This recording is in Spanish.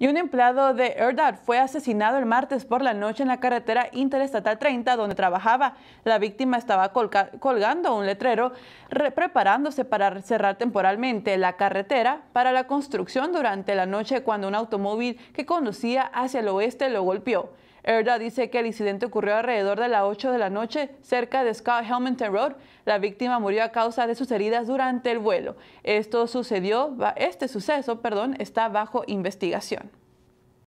Y un empleado de Erdad fue asesinado el martes por la noche en la carretera interestatal 30 donde trabajaba. La víctima estaba colgando un letrero preparándose para cerrar temporalmente la carretera para la construcción durante la noche cuando un automóvil que conducía hacia el oeste lo golpeó. Erda dice que el incidente ocurrió alrededor de las 8 de la noche cerca de Scott Helmington Road. La víctima murió a causa de sus heridas durante el vuelo. Esto sucedió, este suceso, perdón, está bajo investigación.